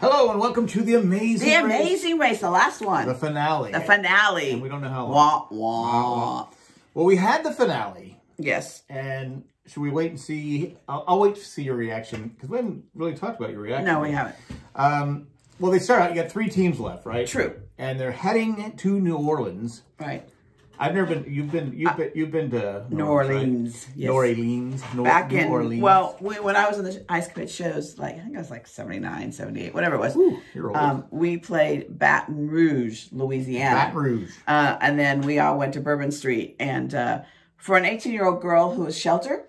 Hello and welcome to the amazing The race, Amazing Race, the last one. the finale. The finale. And we don't know how long. Wah, Wah, wah. Well, we had the finale, Yes. and should we wait and see? I'll, I'll wait to see your reaction because we haven't really talked about your reaction. No, we haven't. Um, well, they start out. You got three teams left, right? True. And they're heading to New Orleans. Right. I've never been. You've been. You've been. You've been to New Orleans, right? Yes. New Orleans. Nor- Back New Orleans. well, we, when I was in the ice coach shows, like, I think I was like 79, 78, whatever it was. Ooh, you're old. Um, we played Baton Rouge, Louisiana. Baton Rouge. Uh, and then we all went to Bourbon Street. And uh, for an 18 year old girl who was sheltered,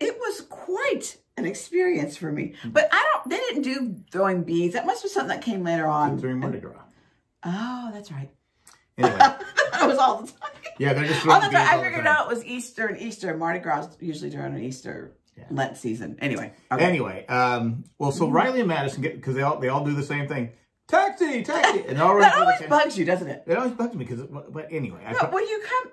it was quite an experience for me. Hmm. But I don't, they didn't do throwing beads. That must be something that came later on. During Mardi Gras. Oh, that's right. Anyway, that was all the time. Yeah, they're just. That's right. beads I figured time. out it was Easter and Easter. Mardi Gras usually during an Easter Yeah. Lent season. Anyway. okay. Anyway, um, well, so Riley and Maddison get because they all they all do the same thing. Taxi, taxi, and all that the always bugs you, doesn't it? It always bugs me because, but anyway, No, thought- when you come,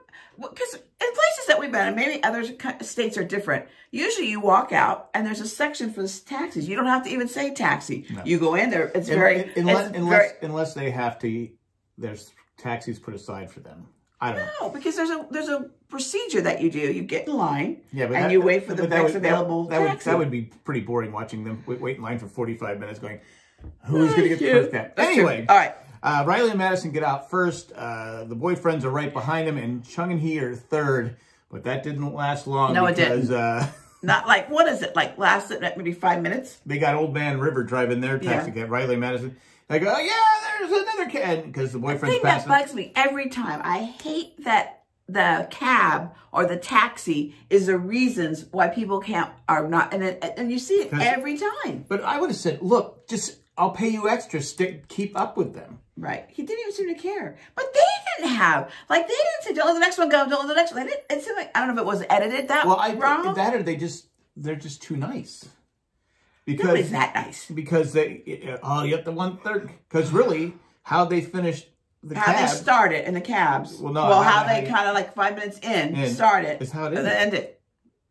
because in places that we've been, and maybe other states are different. Usually, you walk out and there's a section for the taxis. You don't have to even say taxi. You go in there. It's un- very, unless it's unless very- unless they have to, there's taxis put aside for them. I don't know. no, because there's a there's a procedure that you do. You get in line, Yeah, and that- you wait for the next would- that- available That, would taxi. that would be pretty boring watching them wait, in line for 45 minutes going, who's going to get the first cab? That's true. Anyway, all right. Uh, Riley and Maddison get out first. Uh, the boyfriends are right behind them, and Chung and He are third. But that didn't last long No, it because didn't. Uh, Not like what is it like? Lasted maybe five minutes. they got Old Man River driving their taxi Yeah. cab. Riley and Maddison. They go, oh, yeah, there's another cab because the boyfriend's thing that passing. bugs me every time. I hate that the cab or the taxi is the reasons why people can't are not and it, and you see it every time. But I would have said, look, just I'll pay you extra. Stick, keep up with them. Right. He didn't even seem to care. But they didn't have like they didn't say don't let the next one go, don't let the next one. They didn't, it seemed like I don't know if it was edited that Well, I wrong. that or they just they're just too nice. Because Nobody's that nice. because they oh you have the one third because really how they finished the How cab they started in the cabs. Well, no, well, how- they kind of like five minutes in, In started. is how it and is. then ended.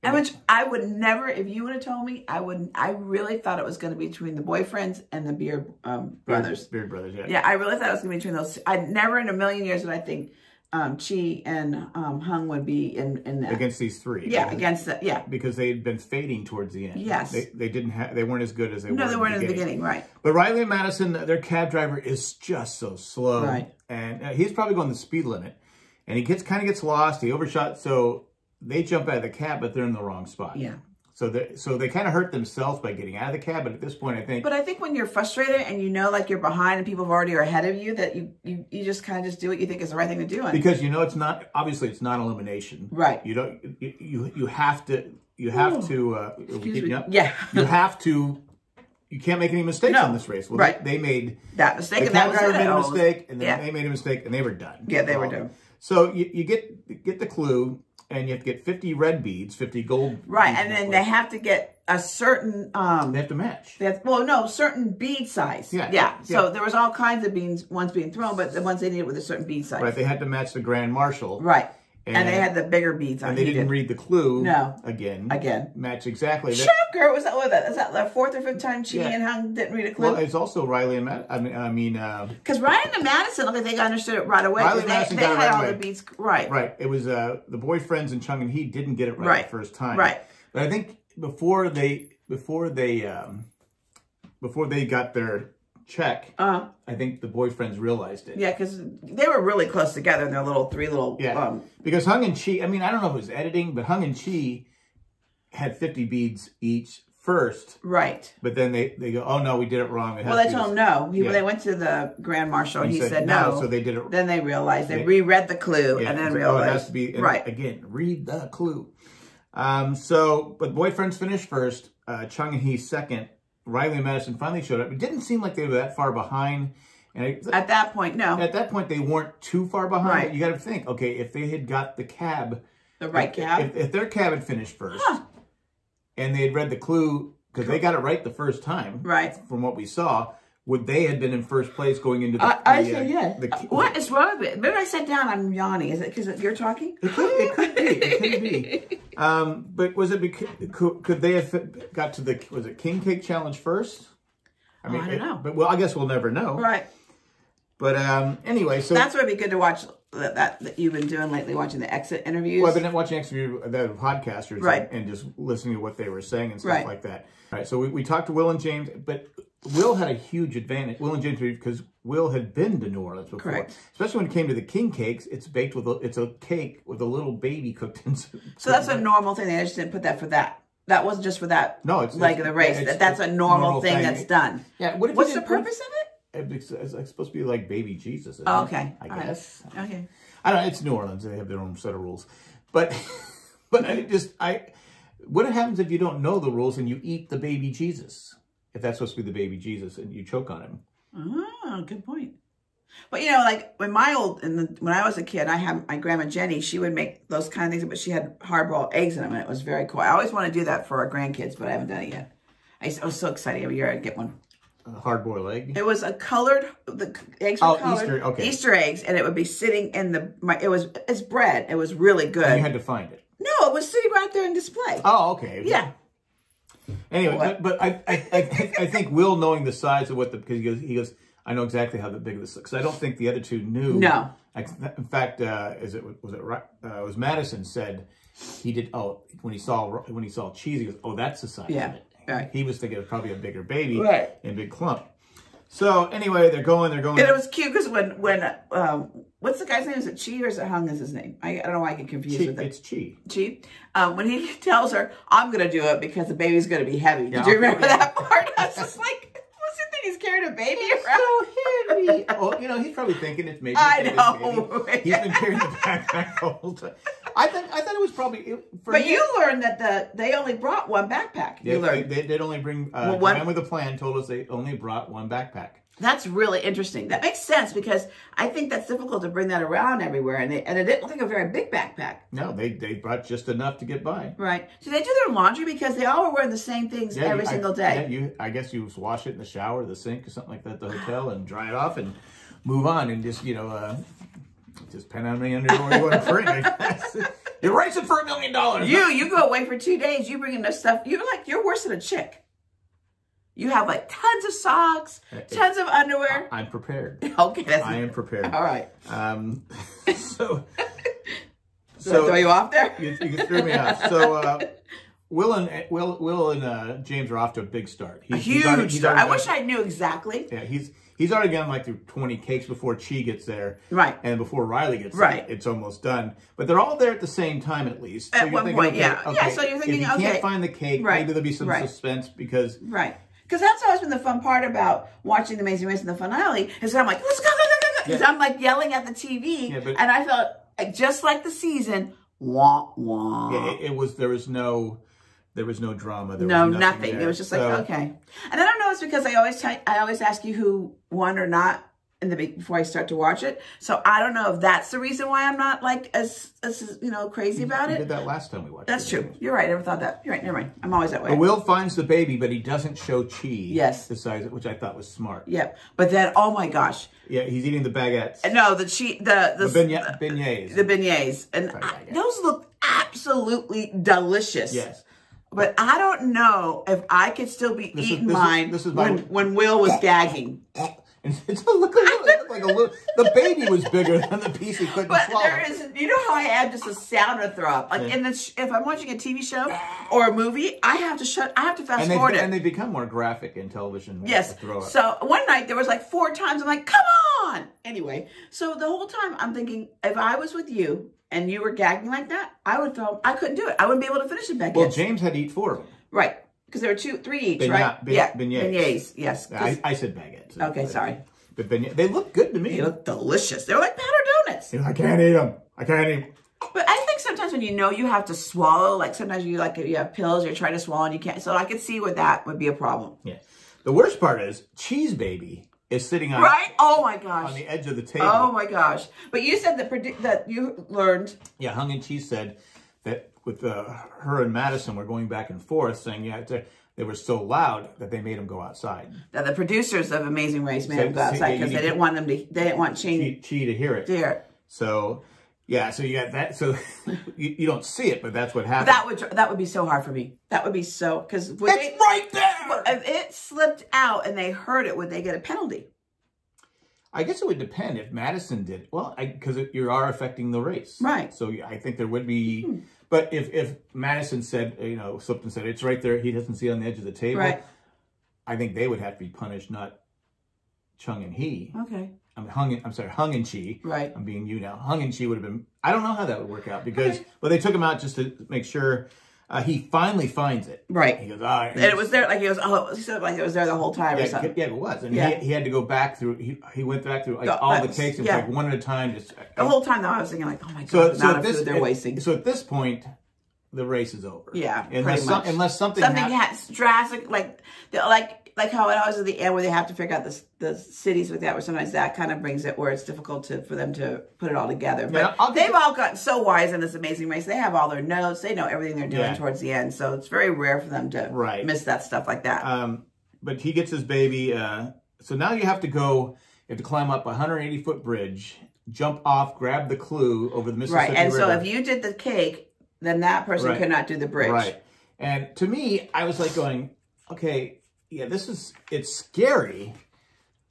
I would, I would never, if you would have told me, I wouldn't, I really thought it was going to be between the boyfriends and the Beard um, brothers. Beard Brothers yeah Yeah, I really thought it was going to be between those. I never in a million years would I think um, Chee and um, Hung would be in, in that. against these three yeah, against the, yeah. because they had been fading towards the end Yes. they, they didn't have they weren't as good as they No, were they weren't in the beginning, right. but Riley and Maddison their cab driver is just so slow Right. and uh, he's probably going the speed limit and he gets kind of gets lost he overshot so they jump out of the cab but they're in the wrong spot Yeah. So they so they kind of hurt themselves by getting out of the cab but at this point I think But I think when you're frustrated and you know like you're behind and people have already are ahead of you, that you, you, you just kind of just do what you think is the right thing to do. And, because you know it's not obviously it's not elimination Right. you don't you you, you have to you have to uh Excuse me. yep. Yeah. you have to you can't make any mistakes No. on this race well Right. they, they made that mistake the and that driver made a mistake and then yeah. they made a mistake and they were done Yeah, they were Um, done. so you, you get get the clue and you have to get 50 red beads 50 gold Right, and then they have to get a certain um they have to match they have, well no certain bead size. Yeah, yeah. So yeah. there was all kinds of beans ones being thrown, but the ones they needed with a certain bead size. right they had to match the grand marshal Right. And, And- they had the bigger beads on. and they didn't did. read the clue No. again Again. match exactly That- Shocker! Was that what that? Is that the fourth or fifth time Chee Yeah. and Hung didn't read a clue? well it's also Riley and Matt I mean I mean uh, Because Ryan and Maddison looked like they understood it right away. Riley and they, Maddison they got it had right all away. the beads right. Right. It was uh the boyfriends and Chung and He didn't get it right, Right. the first time. Right. But I think before they before they um before they got their check, Uh, I think the boyfriends realized it. yeah, because they were really close together in their little three little. Yeah. Um, Because Hung and Chee, I mean, I don't know if it was editing, but Hung and Chee had 50 beads each first, right. but then they, they go, oh no, we did it wrong. It Well, they told him no. He, Yeah. They went to the grand marshal and He he, said said, no, no. so they did it- Then they realized they Yeah. reread the clue Yeah, and then oh, it has to be right. again. Read the clue. Um, so, but boyfriends finished first. Uh, Chung and He second. Riley and Maddison finally showed up. It didn't seem like they were that far behind. And I, At that point, no, at that point, they weren't too far behind. Right. You got to think, okay, if they had got the cab, the right if, cab. if, if their cab had finished first, Huh. and they had read the clue because they got it right the first time, Right. From what we saw, would they had been in first place going into the? I, I the, say uh, yeah. The, Uh, what is wrong with it? Maybe I sat down. I'm yawning. Is it because you're talking? It could, it could be. It could be. Um, but was it because could, could they have got to the was it King Cake Challenge first? I mean, Oh, I don't it- know. but well, I guess we'll never know. Right. But um, anyway, so That's why it'd be good to watch that, that, that you've been doing lately, watching the exit interviews. Well, I've been watching interview the podcasters Right. and, and just listening to what they were saying and stuff Right. like that. All right, so we, we talked to Will and James, but Will had a huge advantage. Will and James because Will had been to New Orleans before, Correct. especially when it came to the king cakes. It's baked with a, it's a cake with a little baby cooked in. so that's a normal thing. They just didn't put that for that. That wasn't just for that No, it's- like it's- the race. it's- That that's a normal, normal thing, thing. that's done. yeah. What if What's the didn't- what if- purpose of it? It's, supposed to be like baby Jesus. isn't Oh, it? okay. I All right. guess. Okay. I don't know. It's New Orleans. They have their own set of rules. But, but I just, I, what happens if you don't know the rules and you eat the baby Jesus? If that's supposed to be the baby Jesus and you choke on him. Oh, good point. But you know, like when my old, in the, when I was a kid, I had my grandma Jenny. She would make those kind of things, but she had hard boiled eggs in them, and it was very cool. I always want to do that for our grandkids, but I haven't done it yet. I, I was so excited every year I'd get one. A hard boiled egg. It was a colored. The eggs were Oh, colored. Easter, okay. Easter eggs, and it would be sitting in the. My, it was it's bread. It was really good. And you had to find it. no, it was sitting right there in display. Oh, okay. yeah. Anyway, What? but, but I, I, I, I think Will knowing the size of what the because he goes he goes I know exactly how the big this because I don't think the other two knew. No. I, in fact, uh, is it was it right? Uh, it was Maddison said he did. Oh, when he saw when he saw cheese, he goes, "Oh, that's the size Yeah, of it." Right. He was thinking it was probably a bigger baby, Right. and big clump. So anyway, they're going. They're going. And it was cute because when when um, what's the guy's name? Is it Chee or is it Hung? Is his name? I, I don't know why I get confused Chee- with it. it's Chee. Chee. Um, when he tells her, "I'm going to do it because the baby's going to be heavy." Did Yeah, you remember yeah. that part? I was just like, "What's he think he's carrying a baby around?" So heavy. oh, you know, he's probably thinking it's maybe. I know. baby. He's been carrying the backpack the whole time. I think I thought it was probably. it- For But me- you learned that the they only brought one backpack. Yeah, you learned. they, would only bring. Uh, Well, the man with a plan told us they only brought one backpack. That's really interesting. That makes sense because I think that's difficult to bring that around everywhere, and they, and it didn't look like a very big backpack. No, they they brought just enough to get by. Right. Do they do their laundry because they all were wearing the same things Yeah, every I- single day? Yeah, you. I guess you wash it in the shower, the sink, or something like that, the hotel, and dry it off, and move on, and just you know, uh, just pen on me underwear you want to guess. You're racing for a million dollars. You you go away for two days. You bring enough stuff. You're like you're worse than a chick. You have like tons of socks, tons of underwear. I'm prepared. Okay, that's I am prepared. all right. Um, so, I throw you off there? you, you can throw me off. So, uh, Will and Will, Will and uh, James are off to a big start. He's, A he's huge already- he's start. I wish I knew exactly. Yeah, he's he's already gone like through twenty cakes before Chee gets there, Right. And before Riley gets Right. there, it's almost done. But they're all there at the same time, at least. At you're one thinking, point, yeah. Yeah, so you're thinking, if you okay. can't find the cake, Right, maybe there'll be some right. suspense because Right. Because that's always been the fun part about watching The Amazing Race in the finale is I'm like, let's go, go, go, go. Because Yeah. I'm like yelling at the TV. Yeah, but- and I felt like, just like the season, wah, wah. yeah, it, it was there was no there was no drama. There no, was nothing. nothing. It was just like, So- okay. And I don't know, it's because I always I always ask you who won or not in the be- before I start to watch it. So I don't know if that's the reason why I'm not like as, as you know, crazy about We it. did that last time we watched. That's it. true. You're right. I never thought that. You're right. Never mind. I'm always that way. But Will finds the baby, but he doesn't show Chee. Yes. the size, which I thought was smart. Yep. But then, oh my gosh. Yeah, he's eating the baguettes, uh, No, the cheat, the, the, the beignet, beignets. the beignets. And I- those look absolutely delicious. yes, But I don't know if I could still be This is- eating this is- mine this is my- when, when Will was gagging. and it's look a looked like a little. The baby was bigger than the piece he couldn't But swallow. there is, you know how I have just a sound to throw. Like Yeah. in the, if I'm watching a TV show or a movie, I have to shut, I have to fast and they forward it. and they become more graphic in television. Yes. Throw. So one night there was like four times. I'm like, come on. Anyway, so the whole time I'm thinking, if I was with you and you were gagging like that, I would throw. I couldn't do it. I wouldn't be able to finish it back. well, James had to eat four of them. right? Because there were two, three each, Beignet- right? be- yeah, beignets. beignets. yes. I, I said baguettes. Okay, sorry. But beignet, they look good to me. they look delicious. They're like powder donuts. I can't eat them. I can't eat. But I think sometimes when you know you have to swallow, like sometimes you like you have pills, you're trying to swallow and you can't. So I could see where that would be a problem. Yeah. The worst part is Cheese Baby is sitting on Right? Oh my gosh. on the edge of the oh table. Oh my gosh. But you said that that you learned Yeah, Hung and Cheese said that with uh, her and Maddison were going back and forth, saying yeah, they- they were so loud that they made them go outside. that the producers of Amazing Race made So- them go outside because they didn't want them to. They didn't want Chee, Chee to hear it. to hear it. So Yeah, so you got that. So you, you don't see it, but that's what happened. That would that would be so hard for me. That would be so because it's right there. If it slipped out and they heard it, would they get a penalty? I guess it would depend if Maddison did. Well, because you are affecting the race, right? So I think there would be. Hmm. But if if Maddison said, you know, slipped and said it's right there, he doesn't see on the edge of the table. Right. I think they would have to be punished, not Chung and he. Okay. I'm hung. I'm sorry, hung and chi. Right. I'm being you now. Hung and chi would have been. I don't know how that would work out because, okay. but they took him out just to make sure. Uh, he finally finds it. Right. He goes, oh, and it was there, like he goes, oh, he said like it was there the whole time yeah, or something. Yeah, it was. And yeah. he, he had to go back through, he, he went back through like the, all the cakes, yeah. like one at a time. Just The whole time though, I was thinking like, oh my God, so, so this, food they're it, wasting. So at this point, the race is over. Yeah, unless, some, unless something something has drastic, like like like how it always at the end where they have to figure out the the cities with that, where sometimes that kind of brings it where it's difficult to for them to put it all together. But yeah, they've all gotten so wise in this amazing race. They have all their notes. They know everything they're doing yeah. towards the end. So it's very rare for them to right. miss that stuff like that. Um, but he gets his baby. Uh, so now you have to go. You have to climb up a 180 foot bridge, jump off, grab the clue over the Mississippi Right, and River. so if you did the cake, then that person right. could not do the bridge. Right. And to me, I was like going, okay, yeah, this is, it's scary,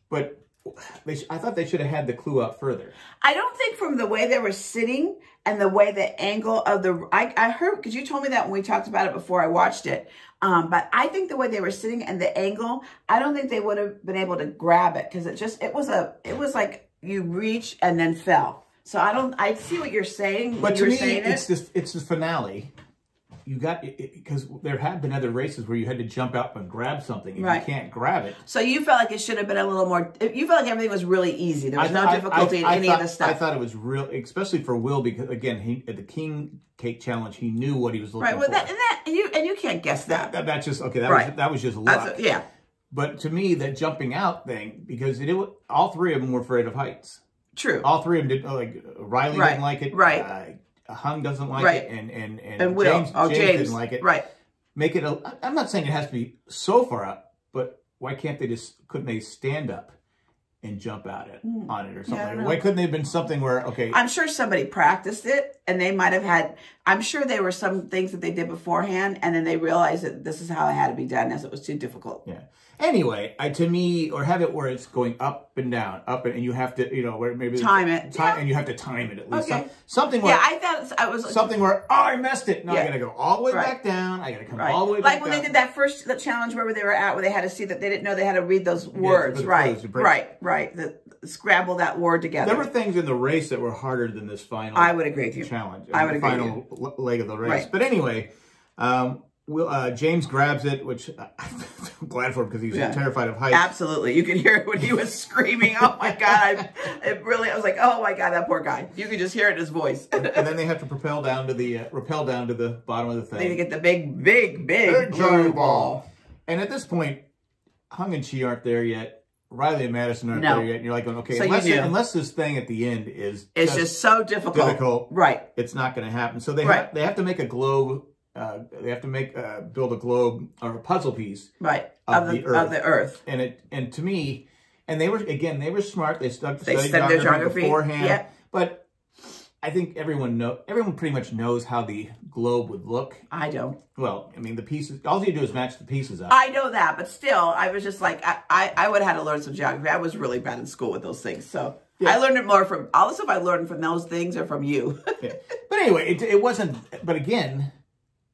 but they I thought they should have had the clue up further. I don't think from the way they were sitting and the way the angle of the, I, I heard, because you told me that when we talked about it before I watched it, um, but I think the way they were sitting and the angle, I don't think they would have been able to grab it because it just, it was a, it was like you reach and then fell. So I don't, I see what you're saying. But to me, it's it. the, it's the finale you got because there have been other races where you had to jump out and grab something and right. you can't grab it. So you felt like it should have been a little more. You felt like everything was really easy. There was I, no I, difficulty I, in any thought, of the stuff. I thought it was real, especially for Will because again, he at the King Cake Challenge, he knew what he was looking right. Well, for. That, and that and you and you can't guess that. that, that that's just okay. That right. was that was just luck. A, yeah. But to me, that jumping out thing because it, it all three of them were afraid of heights. True. All three of them did. Like Riley right. didn't like it. Right. Uh, Hung doesn't like right. it, and and and, and James, oh, James, James, didn't like it. Right. Make it. A, I'm not saying it has to be so far up, but why can't they just couldn't they stand up and jump at it mm. on it or something? Yeah, why couldn't they have been something where okay? I'm sure somebody practiced it, and they might have had. I'm sure there were some things that they did beforehand, and then they realized that this is how it had to be done, as it was too difficult. Yeah. Anyway, I, to me, or have it where it's going up and down, up and, and you have to, you know, where maybe time it, time, yeah. and you have to time it at least. Okay. Some, something where yeah, I thought I was something where oh, I messed it. No, yeah. I got to go all the way right. back down. I got to come right. all the way back down. like when down. they did that first the challenge where they were at, where they had to see that they didn't know they had to read those words. Yeah, right, right, right. The, scrabble that word together. There were things in the race that were harder than this final. I would agree with you. Challenge. I would agree. Final leg of the race, right. but anyway. Um, Will, uh, James grabs it, which I'm glad for him because he was yeah. terrified of heights. Absolutely. You could hear it when he was screaming. Oh my God. I, it really, I was like, oh my God, that poor guy. You could just hear it in his voice. and, and, then they have to propel down to the, uh, rappel down to the bottom of the thing. They get the big, big, big, big ball. And at this point, Hung and Chee aren't there yet. Riley and Maddison aren't no. there yet. And you're like, okay, so unless, it, unless this thing at the end is it's just, just so difficult. difficult, right? It's not going to happen. So they right. have, they have to make a globe uh, they have to make uh, build a globe or a puzzle piece right of, of the, the, earth. of the earth and it and to me and they were again they were smart they studied, they studied geography, geography beforehand yeah. but I think everyone know everyone pretty much knows how the globe would look. I don't. Well, I mean the pieces. All you do is match the pieces up. I know that, but still, I was just like I I, I would have had to learn some geography. I was really bad in school with those things, so yeah. I learned it more from all the stuff I learned from those things or from you. yeah. But anyway, it, it wasn't. But again,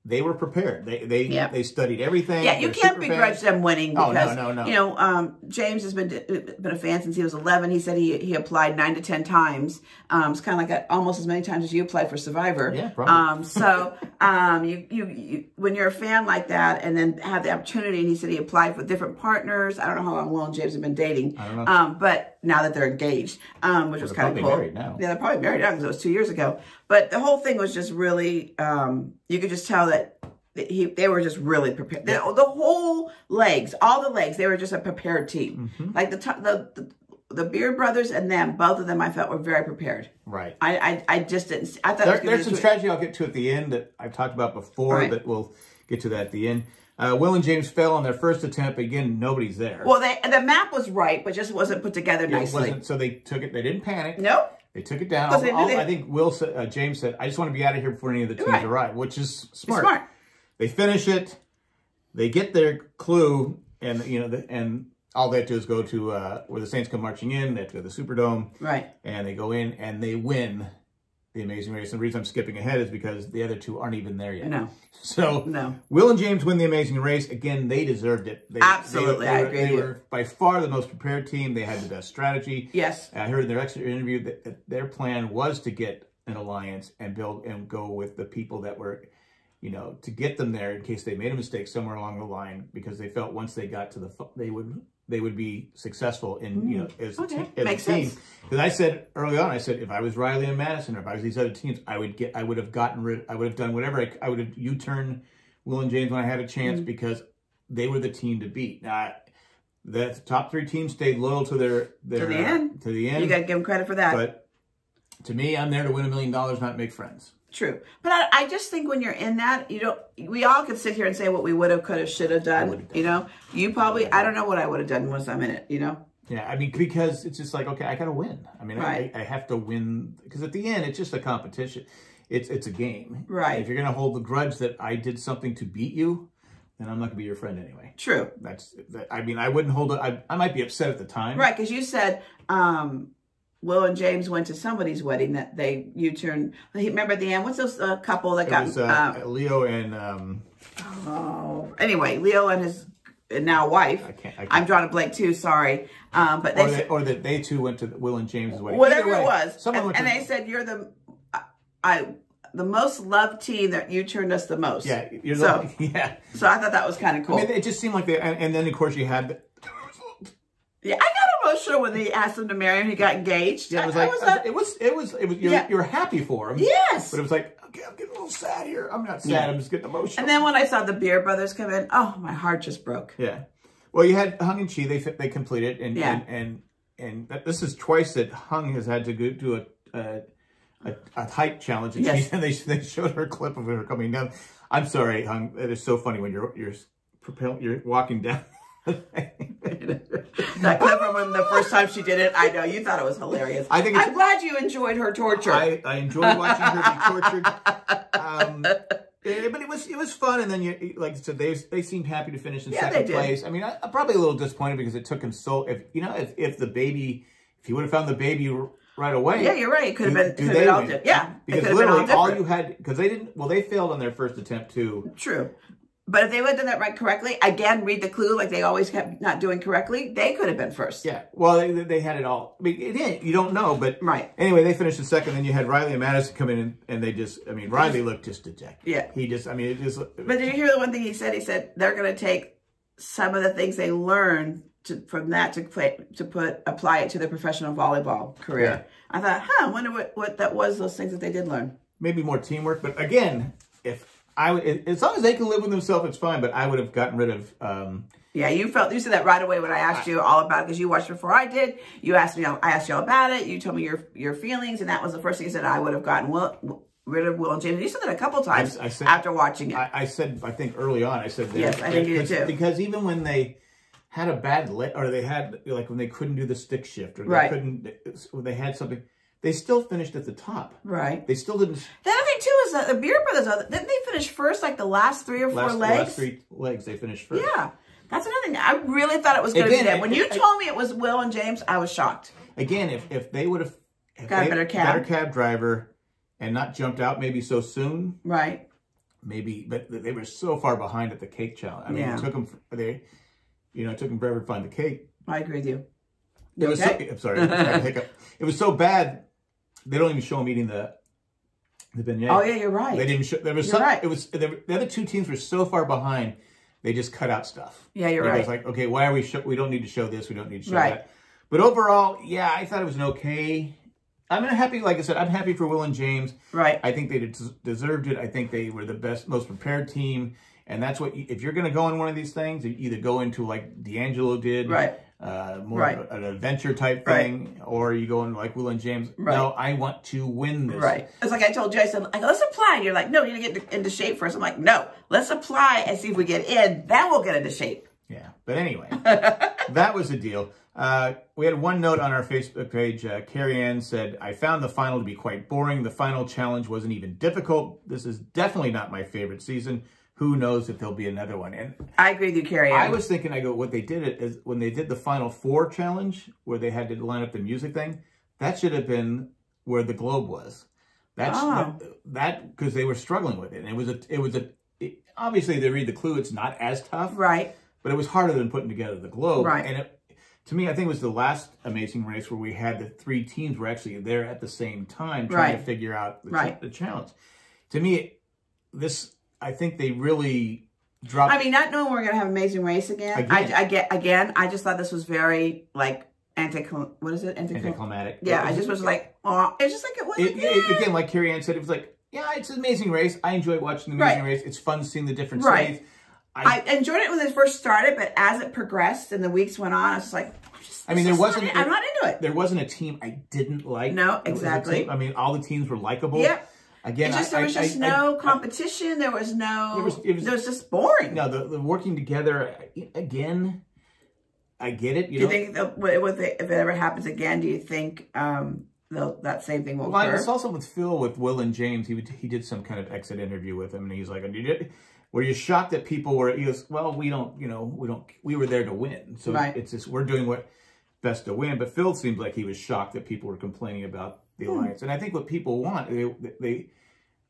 they were prepared. They they yep. they studied everything. Yeah, you They're can't begrudge them winning because oh, no, no, no. you know um, James has been been a fan since he was 11. He said he he applied nine to ten times. Um, it's kind of like a, almost as many times as you applied for Survivor. Yeah, probably. Um, so um, you, you you when you're a fan like that and then have the opportunity, and he said he applied for different partners. I don't know how long Will and James have been dating. I don't know. Um, but now that they're engaged, um, which was kind of cool. Married now. Yeah, they're probably married now because it was two years ago. But the whole thing was just really, um, you could just tell that he, they were just really prepared. The, the, whole legs, all the legs, they were just a prepared team. Mm-hmm. Like the, the, the the Beard brothers and them, both of them, I felt were very prepared. Right. I I, I just didn't. See, I thought there, there's some strategy I'll get to at the end that I've talked about before, right. but we'll get to that at the end. Uh, Will and James fell on their first attempt. Again, nobody's there. Well, they, the map was right, but just wasn't put together nicely. so they took it. They didn't panic. Nope. They took it down. Because they All- they- I think Will said, uh, James said, "I just want to be out of here before any of the teams Right. arrive," which is It's smart. smart. They finish it. They get their clue, and you know, the, and all they have to do is go to uh, where the Saints come marching in. They have to go to the Superdome, Right. and they go in and they win the Amazing Race. And the reason I'm skipping ahead is because the other two aren't even there yet. No. So No. Will and James win the Amazing Race again. They deserved it. They, Absolutely, they, I were- agree They were by far the most prepared team. They had the best strategy. Yes. Uh, I heard in their extra interview that, that their plan was to get an alliance and build and go with the people that were, you know, to get them there in case they made a mistake somewhere along the line because they felt once they got to the they would they would be successful in you know as, a Okay. as Makes a team. sense. Because I said early on, I said if I was Riley and Maddison or if I was these other teams, I would get I would have gotten rid I would have done whatever I, I would have U turn Will and James when I had a chance because they were the team to beat. Now. The top three teams stayed loyal to their, their the uh, end. to the end. You got to give them credit for that. But to me, I'm there to win a million dollars, not make friends. True. But I, I just think when you're in that, you don't, we all could sit here and say what we would have, could have, should have done, done. you know? You probably, I don't know what I would have done once I'm in it, you know? Yeah, I mean, because it's just like, okay, I got to win. I mean, Right. I, I have to win because at the end, it's just a competition. It's it's a game. Right. If you're going to hold the grudge that I did something to beat you, then I'm not going to be your friend anyway. True. That's that. I mean, I wouldn't hold it. I, I might be upset at the time. Right. Because you said, um, Will and James went to somebody's wedding that they U-turned. Remember at the end? What's those uh, couple that It got? was uh, uh, Leo and um, oh, anyway, Leo and his now wife. I can't. I can't I'm drawing a blank too. Sorry, um, but they, or, said, they, or that they too went to Will and James' wedding. whatever Either it was, and, and they said you're the, I, I, the most loved team that you turned us the most. Yeah, you're So- the, yeah. So I thought that was kind of cool. I mean, it just seemed like they, and, and then of course you had. The, yeah, I got emotional when they asked him to marry him. He got engaged. Yeah, it was like was, it was it was it was you, Yeah. you were happy for him. yes. But it was like, okay, I'm getting a little sad here. I'm not sad. Yeah. I'm just getting emotional. And then when I saw the Beer Brothers come in, oh, my heart just broke. yeah. Well, you had Hung and Chee. They they completed and Yeah. and and, and this is twice that Hung has had to go do a a, a, a height challenge. And, Yes. she, and they they showed her a clip of her coming down. I'm sorry, Hung. It is so funny when you're you're you're walking down. That clip from when the first time she did it, I know you thought it was hilarious. I think I'm glad you enjoyed her torture. I, I enjoyed watching her be tortured. Um, eh, but it was it was fun, and then you like I said, they they seemed happy to finish in Yeah, second place. I mean, I, I'm probably a little disappointed because it took him so. If you know, if, if the baby, if he would have found the baby right away, yeah, you're right. It could have been, could have been all different. Yeah, because been all literally all, you had because they didn't. Well, they failed on their first attempt too. True. But if they would have done that right correctly, again, read the clue like they always kept not doing correctly, they could have been first. Yeah, well, they, they had it all. I mean, it didn't. You don't know, but Right. Anyway, they finished in second. Then you had Riley and Maddison come in, and, and they just. I mean, Riley looked just dejected. Yeah. he just. I mean, it just. But did you hear the one thing he said? He said they're going to take some of the things they learned to, from that to play, to put apply it to their professional volleyball career. Yeah. I thought, huh, I wonder what, what that was, those things that they did learn. maybe more teamwork. But again, if I would- as long as they can live with themselves, it's fine. But I would have gotten rid of. Um, Yeah, you felt you said that right away when I asked you all about it because you watched before I did. You asked me, I asked you all about it. You told me your your feelings, and that was the first thing you said. I would have gotten Will, rid of Will and James. You said that a couple times I- I said- after watching it. I, I said, I think early on, I said, Yes, I think you did because, too. because even when they had a bad lit, or they had like when they couldn't do the stick shift, or they Right. couldn't, or they had something, they still finished at the top. right. They still didn't. The other thing too the Beer Brothers didn't they finish first like the last three or four Last, legs? last three legs, they finished first. Yeah, that's another thing. I really thought it was going to be them. When I- you I- told me it was Will and James, I was shocked. Again, if if they would have Got a better cab. better cab driver, and not jumped out maybe so soon, Right. maybe, but they were so far behind at the cake challenge. I mean, Yeah. it took them, they, you know, it took them forever to find the cake. I agree with you. It was so, I'm sorry, I had a hiccup. It was so bad, they don't even show them eating the, the beignet. Oh yeah, you're right. They didn't show, there was some, right. it was, there, the other two teams were so far behind, they just cut out stuff. Yeah, you're It right. was like, okay, why are we, show, we don't need to show this, we don't need to show Right. that. But overall, yeah, I thought it was an okay, I'm happy, like I said, I'm happy for Will and James. right. I think they des- deserved it. I think they were the best, most prepared team. And that's what, you, if you're going to go in one of these things, you either go into like DeAngelo did, Right. Uh, more Right. of an adventure type Right. thing, or you go in like Will and James. Right. No, I want to win this. Right. It's like I told you, I like, let's apply. And you're like, no, you need to get into- into shape first. I'm like, no, let's apply and see if we get in. Then we'll get into shape. Yeah. But anyway, that was the deal. Uh, we had one note on our Facebook page. Uh, Carrie Ann said, I found the final to be quite boring. The final challenge wasn't even difficult. This is definitely not my favorite season. Who knows if there'll be another one? And I agree with you, Carrie I was thinking, I go, what they did it is when they did the final four challenge, where they had to line up the music thing, that should have been where the globe was. That's Oh. that because they were struggling with it. And it was a, it was a, it, obviously they read the clue. It's not as tough, Right. but it was harder than putting together the globe. Right. And it, to me, I think it was the last Amazing Race where we had the three teams were actually there at the same time trying to figure out the, Right. the challenge. To me, this I think they really dropped. I mean, not knowing we're going to have Amazing Race again. Again. I, I get, again, I just thought this was very, like, anti, what is it? Anti anticlimactic. Yeah, I just was like, oh, it's just like it was. It, like, it- again, like Carrie Ann said, it was like, yeah, it's an amazing race. I enjoy watching the amazing Right. race. It's fun seeing the different Right. cities. I enjoyed it when it first started, but as it progressed and the weeks went on, I was just like, I mean, there wasn't- Not, I'm not into it. There wasn't a team I didn't like. No, It was a exactly. team- I mean, all the teams were likable. Yep. Again, just I, there was just I- no I- competition. There was no. It was- it was- it was just boring. no, the, the working together again. I get it. You do you think that what- what if it ever happens again? Do you think um, that same thing will Well, occur? it's also with Phil, with Will and James. He would, he did some kind of exit interview with him, and he's like, "Did "Were you shocked that people were?" He goes, "Well, we don't, you know, we don't, we were there to win, so Right. it's just we're doing what best to win." But Phil seemed like he was shocked that people were complaining about the Hmm. alliance, and I think what people want, they they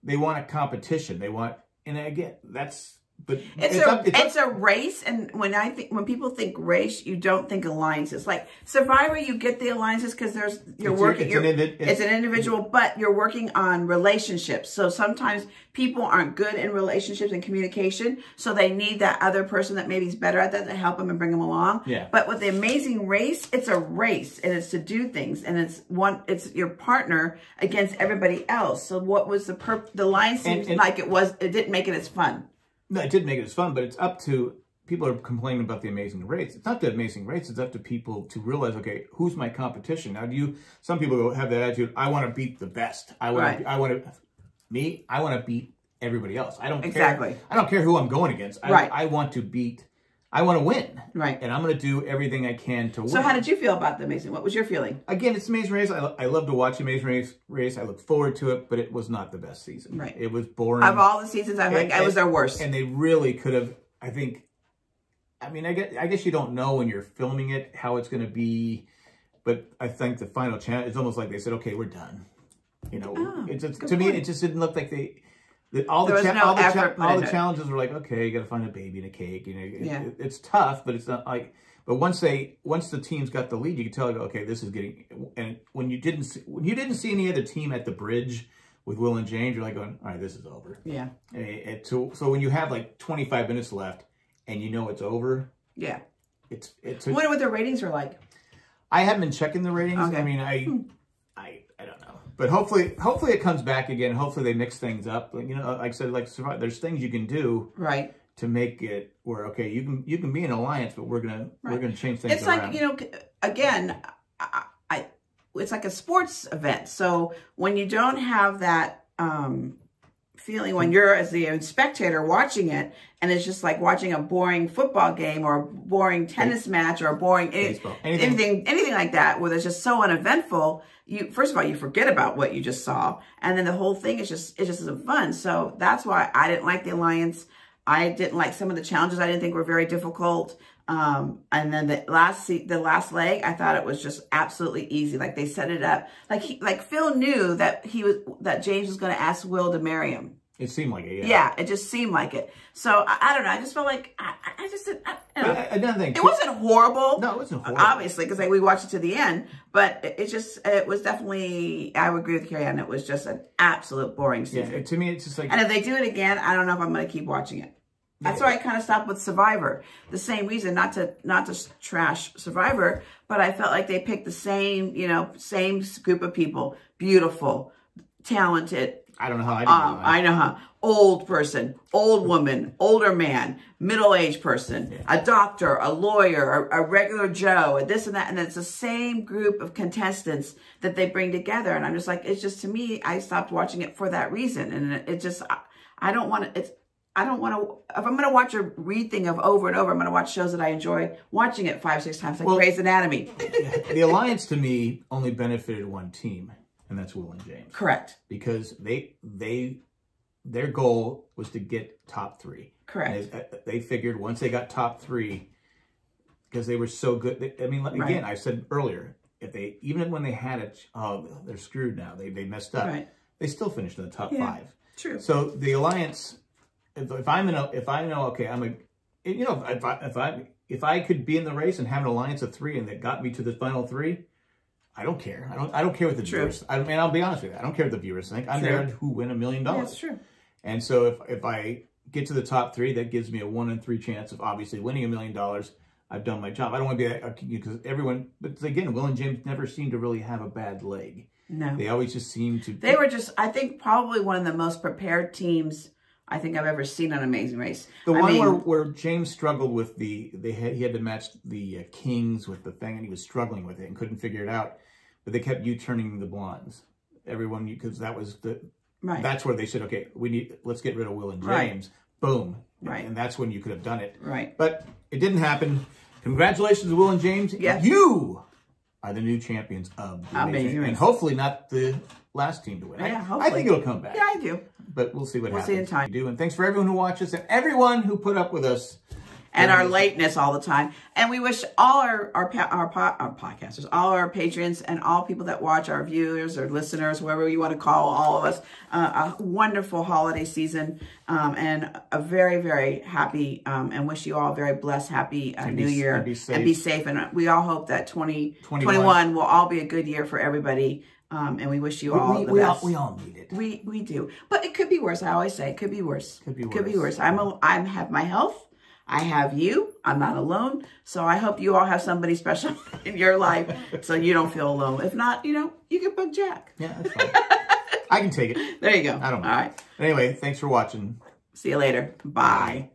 they want a competition. They want, and again, that's but It's, a up- it's, up- a race, and when I think when people think race, you don't think alliances. Like Survivor, you get the alliances because there's you're It's working. it's you're- an it's an individual, but you're working on relationships. So sometimes people aren't good in relationships and communication, so they need that other person that maybe is better at that to help them and bring them along. Yeah. But with the Amazing Race, it's a race, and it's to do things, and it's one. It's your partner against everybody else. So what was the perp? The line seems and- like it was. It didn't make it as fun. No, it did make it as fun, but it's up to people are complaining about the amazing rates. It's not the amazing rates. It's up to people to realize, okay, who's my competition? Now, do you? Some people have that attitude. I want to beat the best. I want. Right. To, I want to. Me, I want to beat everybody else. I don't Exactly. care. I don't care who I'm going against. I, Right. I want to beat. I want to win. Right. And I'm going to do everything I can to win. So how did you feel about the Amazing? What was your feeling? Again, it's Amazing Race. I, I love to watch Amazing Race. Race. I look forward to it, but it was not the best season. Right. It was boring. Of all the seasons, I think it was their worst. And they really could have, I think, I mean, I guess, I guess you don't know when you're filming it how it's going to be, but I think the final challenge, it's almost like they said, okay, we're done. You know, Oh, it's just, to me, it just didn't look like they, all the, cha- no all, the, cha- all the it. challenges were like, okay, you got to find a baby and a cake. You know, it- Yeah. it- it's tough, but it's not like, but once they, once the teams got the lead, you could tell, okay, this is getting, and when you didn't, see, when you didn't see any other team at the bridge with Will and James, you're like going, all right, this is over. yeah, eh, so, so when you have like 25 minutes left and you know it's over, yeah. it's it's. I wonder what their ratings were like. I haven't been checking the ratings. Okay. I mean, I, I, I. But hopefully, hopefully it comes back again. Hopefully they mix things up. You know, like I said, like survive. There's things you can do Right. to make it where okay, you can you can be an alliance, but we're gonna we're gonna change things. It's around. like, you know, again, I, I, it's like a sports event. So when you don't have that um, feeling when you're as the spectator watching it, and it's just like watching a boring football game or a boring tennis match or a boring Baseball. anything, Anything. anything, anything like that, where it's just so uneventful. You first of all, you forget about what you just saw, and then the whole thing is just it just isn't fun. So that's why I didn't like the alliance. I didn't like some of the challenges. I didn't think were very difficult. Um, and then the last se- the last leg, I thought it was just absolutely easy. Like they set it up. Like he, like Phil knew that he was that James was going to ask Will to marry him. it seemed like it. Yeah. Yeah, it just seemed like it. So I, I don't know. I just felt like I, I I just didn't- I, you know, another thing. it wasn't horrible. No, it wasn't horrible. Obviously, because like, we watched it to the end, but it, it just it was definitely. I would agree with Carrie Ann. It was just an absolute boring season. it- to me, it's just like And if they do it again, I don't know if I'm going to keep watching it. That's why I kind of stopped with Survivor. The same reason, not to not to trash Survivor, but I felt like they picked the same, you know, same group of people, beautiful, talented. I don't know how I Um, know. I know how old person, old woman, older man, middle aged person, a doctor, a lawyer, a, a regular Joe, and this and that, and it's the same group of contestants that they bring together. And I'm just like, it's just to me, I stopped watching it for that reason, and it, it just, I, I don't want to. It's I don't want to, if I'm going to watch a read thing of over and over, I'm going to watch shows that I enjoy watching it five, six times, like Well- Grey's Anatomy. the alliance to me only benefited one team, and that's Will and James, Correct. because they they their goal was to get top three. Correct. And They, uh, they figured once they got top three, because they were so good. they- I mean, like, Right. again, I said earlier, if they even when they had it, oh, they're screwed now. They they messed up. Right. They still finished in the top Yeah. five. True. So the alliance, if, if I'm in a, if I know, okay, I'm a, you know, if I, if I, if I could be in the race and have an alliance of three and that got me to the final three, I don't care. I don't, I don't care what the True. viewers, I mean, I'll be honest with you. I don't care what the viewers think. I'm True. there to win a million dollars. That's true. And so if, if I get to the top three, that gives me a one in three chance of obviously winning a million dollars. I've done my job. I don't want to be because uh, everyone, but again, Will and James never seem to really have a bad leg. No. They always just seem to. They were just, I think, probably one of the most prepared teams I think I've ever seen on Amazing Race. The I one mean, where, where James struggled with the they had he had to match the uh, kings with the thing and he was struggling with it and couldn't figure it out, but they kept U-turning the blondes. Everyone because that was the right, that's where they said okay we need let's get rid of Will and Right. James. Boom, Right. and that's when you could have done it. right. But it didn't happen. Congratulations, Will and James. Yes. You are the new champions of the Amazing and Race. hopefully not the last team to win. I- Yeah, I, hopefully. think it'll come back Yeah, I do. but we'll see what happens. We'll see in time. Do and thanks for everyone who watches and everyone who put up with us. and our lateness all the time. And we wish all our our our, our podcasters, all our patrons, and all people that watch, our viewers or listeners, whoever you want to call all of us, uh, a wonderful holiday season um, and a very very happy um, and wish you all a very blessed, happy uh, be- New Year and be safe. and be safe. And we all hope that 2021 will all be a good year for everybody. Um, and we wish you all we, the we all, best. we all need it. We we do, but it could be worse. I always say it could be worse. Could be worse. Could be worse. I'm a, I'm have my health. I have you. I'm not alone. So I hope you all have somebody special in your life, so you don't feel alone. If not, you know, you can bug Jack. Yeah, that's fine. I can take it. There you go. I don't mind. right. Anyway, thanks for watching. See you later. Bye.